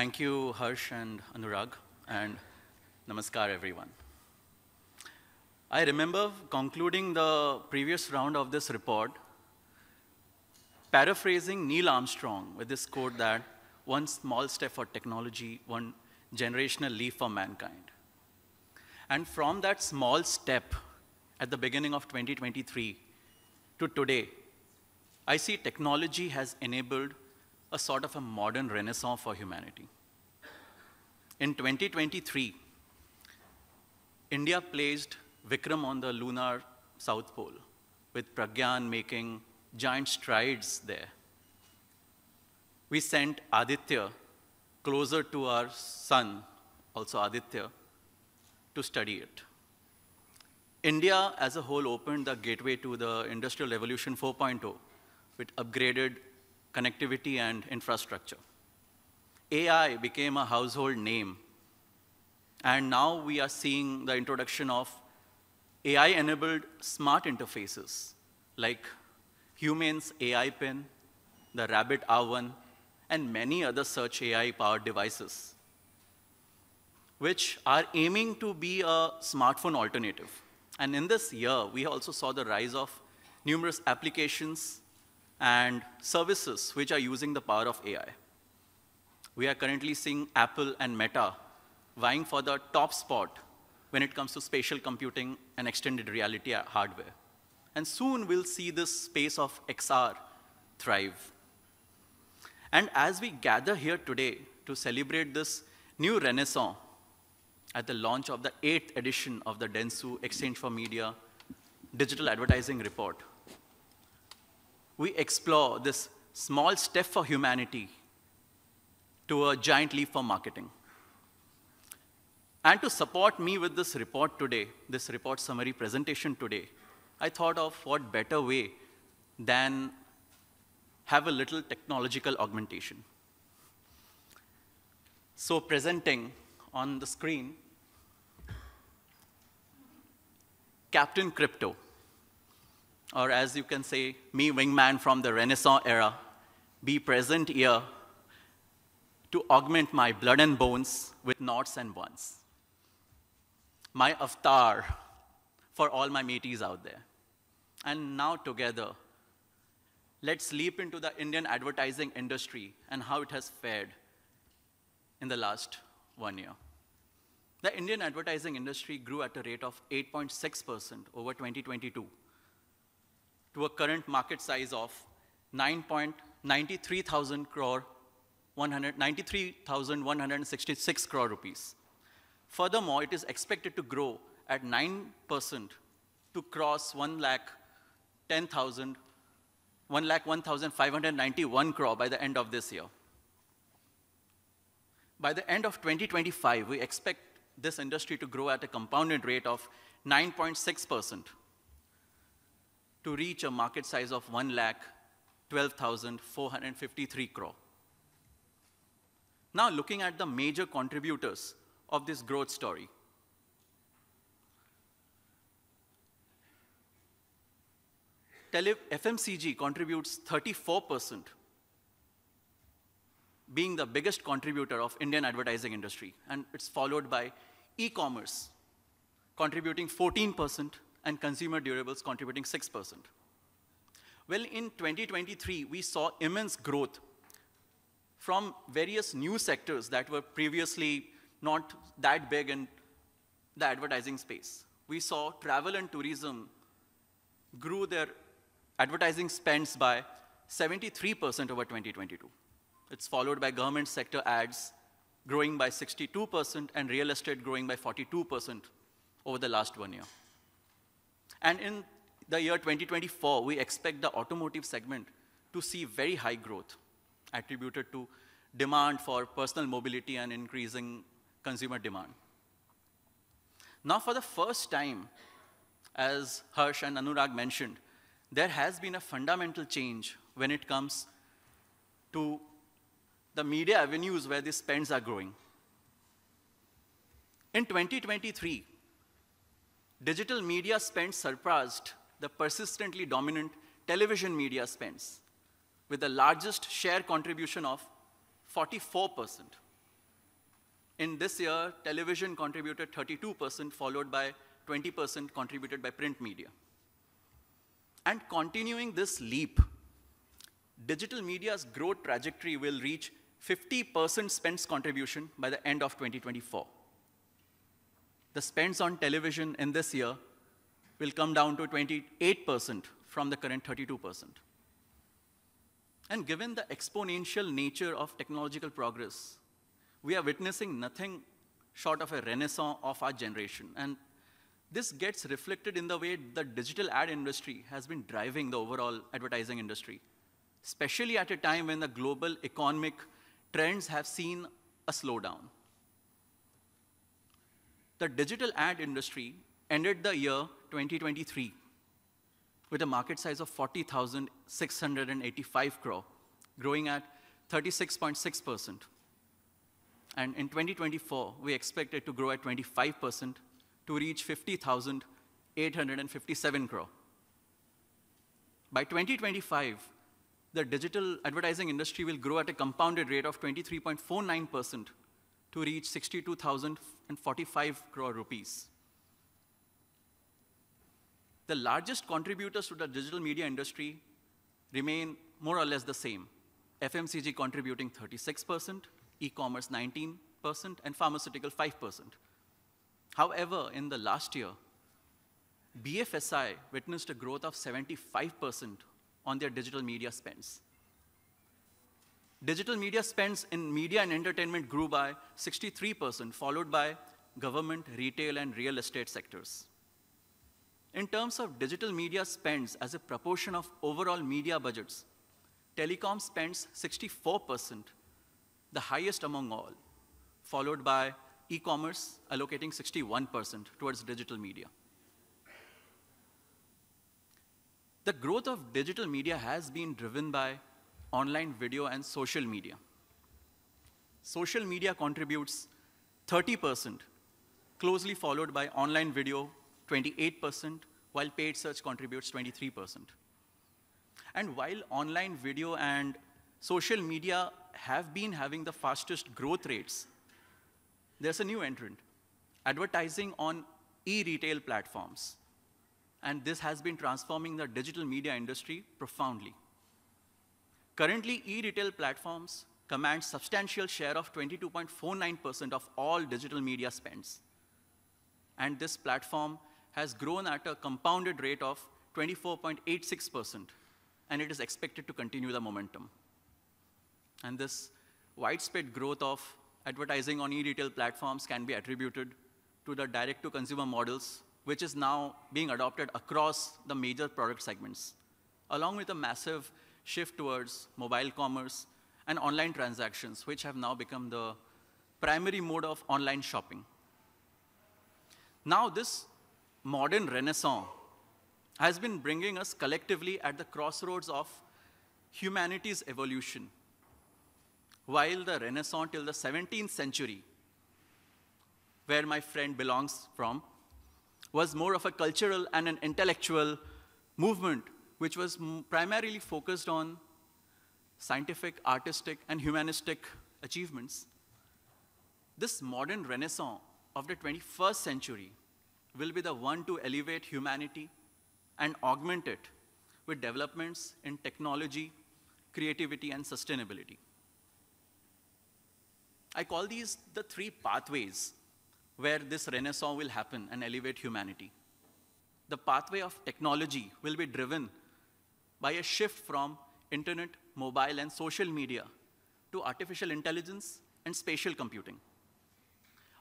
Thank you, Harsh and Anurag, and namaskar, everyone. I remember concluding the previous round of this report, paraphrasing Neil Armstrong with this quote that one small step for technology, one generational leap for mankind. And from that small step at the beginning of 2023 to today, I see technology has enabled a sort of a modern renaissance for humanity. In 2023, India placed Vikram on the lunar South Pole, with Pragyan making giant strides there. We sent Aditya closer to our sun, also Aditya, to study it. India as a whole opened the gateway to the Industrial Revolution 4.0 with upgraded connectivity and infrastructure. AI became a household name. And now we are seeing the introduction of AI-enabled smart interfaces like Humane's AI Pin, the Rabbit R1, and many other such AI-powered devices, which are aiming to be a smartphone alternative. And in this year, we also saw the rise of numerous applications and services which are using the power of AI. We are currently seeing Apple and Meta vying for the top spot when it comes to spatial computing and extended reality hardware. And soon we'll see this space of XR thrive. And as we gather here today to celebrate this new renaissance at the launch of the eighth edition of the Dentsu exchange4media Digital Advertising Report, we explore this small step for humanity to a giant leap for marketing. And to support me with this report today, this report summary presentation today, I thought of what better way than have a little technological augmentation. So presenting on the screen, Captain Crypto or as you can say, me, wingman from the Renaissance era, be present here to augment my blood and bones with knots and ones. My avatar for all my mateys out there. And now together, let's leap into the Indian advertising industry and how it has fared in the last one year. The Indian advertising industry grew at a rate of 8.6% over 2022 to a current market size of 9.93,000 crore, 93,166 crore rupees. Furthermore, it is expected to grow at 9% to cross 1 lakh 10,000, 1 lakh 1,591 crore by the end of this year. By the end of 2025, we expect this industry to grow at a compounded rate of 9.6% to reach a market size of 1 lakh 12,453 crore. Now looking at the major contributors of this growth story. FMCG contributes 34%, being the biggest contributor of Indian advertising industry, and it's followed by e-commerce, contributing 14%, and consumer durables contributing 6%. Well, in 2023, we saw immense growth from various new sectors that were previously not that big in the advertising space. We saw travel and tourism grew their advertising spends by 73% over 2022. It's followed by government sector ads growing by 62% and real estate growing by 42% over the last one year. And in the year 2024, we expect the automotive segment to see very high growth attributed to demand for personal mobility and increasing consumer demand. Now, for the first time, as Harsh and Anurag mentioned, there has been a fundamental change when it comes to the media avenues where these spends are growing. In 2023, digital media spend surpassed the persistently dominant television media spends with the largest share contribution of 44%. In this year, television contributed 32%, followed by 20% contributed by print media. And continuing this leap, digital media's growth trajectory will reach 50% spends contribution by the end of 2024. The spends on television in this year will come down to 28% from the current 32%. And given the exponential nature of technological progress, we are witnessing nothing short of a renaissance of our generation. And this gets reflected in the way the digital ad industry has been driving the overall advertising industry, especially at a time when the global economic trends have seen a slowdown. The digital ad industry ended the year 2023 with a market size of 40,685 crore, growing at 36.6%. And in 2024, we expect it to grow at 25% to reach 50,857 crore. By 2025, the digital advertising industry will grow at a compounded rate of 23.49% to reach 62,045 crore rupees. The largest contributors to the digital media industry remain more or less the same. FMCG contributing 36%, e-commerce 19%, and pharmaceutical 5%. However, in the last year, BFSI witnessed a growth of 75% on their digital media spends. Digital media spends in media and entertainment grew by 63%, followed by government, retail, and real estate sectors. In terms of digital media spends as a proportion of overall media budgets, telecom spends 64%, the highest among all, followed by e-commerce allocating 61% towards digital media. The growth of digital media has been driven by online video and social media. Social media contributes 30%, closely followed by online video 28%, while paid search contributes 23%. And while online video and social media have been having the fastest growth rates, there's a new entrant, advertising on e-retail platforms. And this has been transforming the digital media industry profoundly. Currently, e-retail platforms command substantial share of 22.49% of all digital media spends. And this platform has grown at a compounded rate of 24.86%, and it is expected to continue the momentum. And this widespread growth of advertising on e-retail platforms can be attributed to the direct-to-consumer models, which is now being adopted across the major product segments, along with a massive shift towards mobile commerce and online transactions, which have now become the primary mode of online shopping. Now, this modern renaissance has been bringing us collectively at the crossroads of humanity's evolution. While the renaissance till the 17th century, where my friend belongs from, was more of a cultural and an intellectual movement, which was primarily focused on scientific, artistic, and humanistic achievements. This modern renaissance of the 21st century will be the one to elevate humanity and augment it with developments in technology, creativity, and sustainability. I call these the three pathways where this renaissance will happen and elevate humanity. The pathway of technology will be driven by a shift from internet, mobile, and social media to artificial intelligence and spatial computing.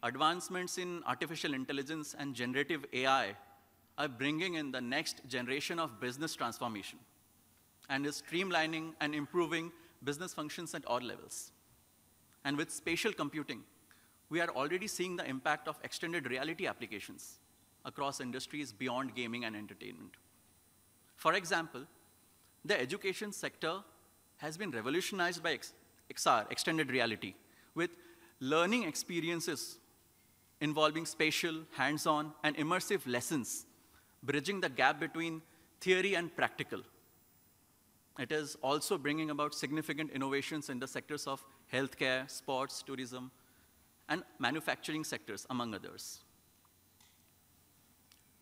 Advancements in artificial intelligence and generative AI are bringing in the next generation of business transformation and is streamlining and improving business functions at all levels. And with spatial computing, we are already seeing the impact of extended reality applications across industries beyond gaming and entertainment. For example, the education sector has been revolutionized by XR, extended reality, with learning experiences involving spatial, hands-on, and immersive lessons, bridging the gap between theory and practical. It is also bringing about significant innovations in the sectors of healthcare, sports, tourism, and manufacturing sectors, among others.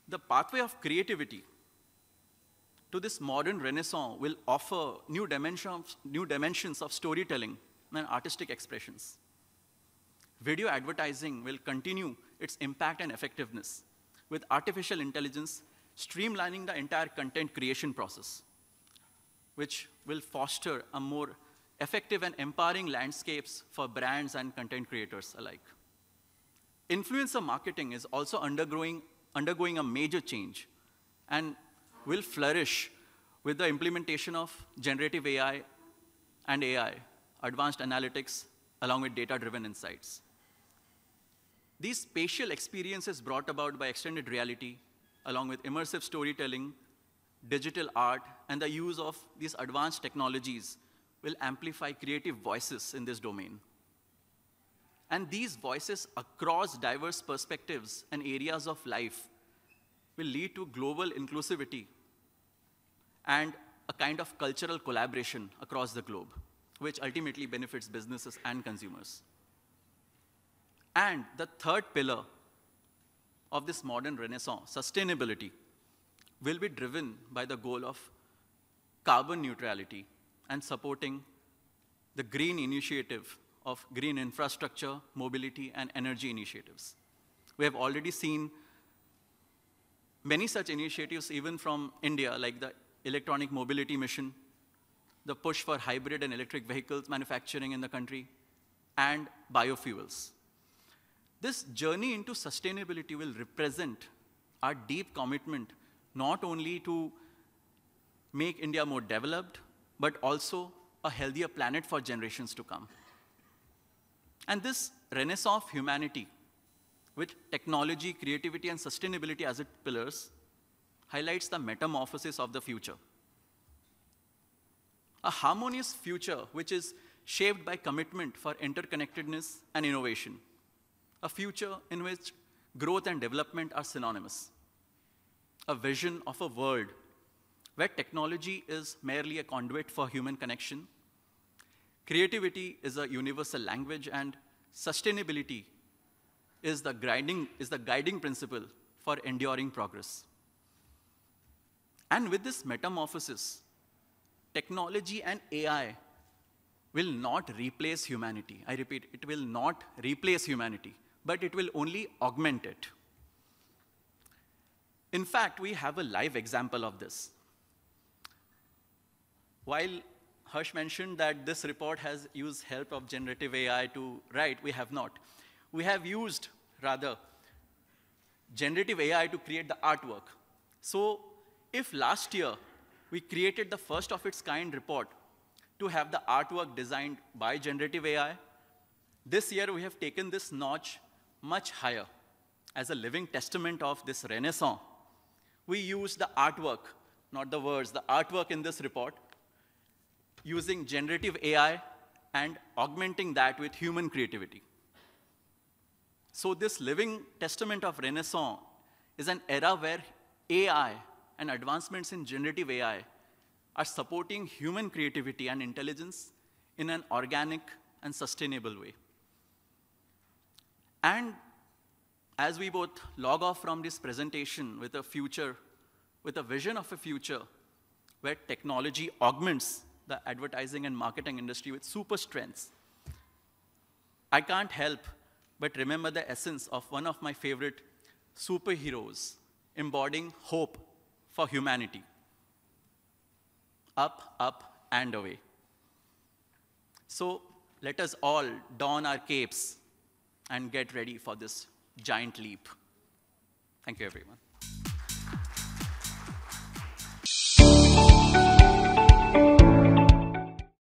The pathway of creativity to this modern renaissance will offer new dimensions, new dimensions of storytelling and artistic expressions. Video advertising will continue its impact and effectiveness with artificial intelligence streamlining the entire content creation process, which will foster a more effective and empowering landscapes for brands and content creators alike. Influencer marketing is also undergoing, undergoing a major change and will flourish with the implementation of generative AI and AI, advanced analytics, along with data-driven insights. These spatial experiences brought about by extended reality, along with immersive storytelling, digital art, and the use of these advanced technologies will amplify creative voices in this domain. And these voices across diverse perspectives and areas of life will lead to global inclusivity and a kind of cultural collaboration across the globe, which ultimately benefits businesses and consumers. And the third pillar of this modern renaissance, sustainability, will be driven by the goal of carbon neutrality and supporting the green initiative of green infrastructure, mobility, and energy initiatives. We have already seen many such initiatives even from India, like the Electronic Mobility Mission, the push for hybrid and electric vehicles manufacturing in the country, and biofuels. This journey into sustainability will represent our deep commitment not only to make India more developed, but also a healthier planet for generations to come. And this renaissance of humanity, with technology, creativity, and sustainability as its pillars, highlights the metamorphosis of the future. A harmonious future which is shaped by commitment for interconnectedness and innovation. A future in which growth and development are synonymous. A vision of a world where technology is merely a conduit for human connection, creativity is a universal language, and sustainability is the, guiding, is the guiding principle for enduring progress. And with this metamorphosis, technology and AI will not replace humanity. I repeat, it will not replace humanity, but it will only augment it. In fact, we have a live example of this. While Harsh mentioned that this report has used help of generative AI to write, we have not. We have used, rather, generative AI to create the artwork. So if last year we created the first of its kind report to have the artwork designed by generative AI, this year we have taken this notch much higher as a living testament of this renaissance. We use the artwork, not the words, the artwork in this report using generative AI and augmenting that with human creativity. So this living testament of Renaissance is an era where AI and advancements in generative AI are supporting human creativity and intelligence in an organic and sustainable way. And as we both log off from this presentation with a future, with a vision of a future where technology augments the advertising and marketing industry with super strengths. I can't help but remember the essence of one of my favorite superheroes embodying hope for humanity. Up, up, and away. So let us all don our capes and get ready for this giant leap. Thank you, everyone.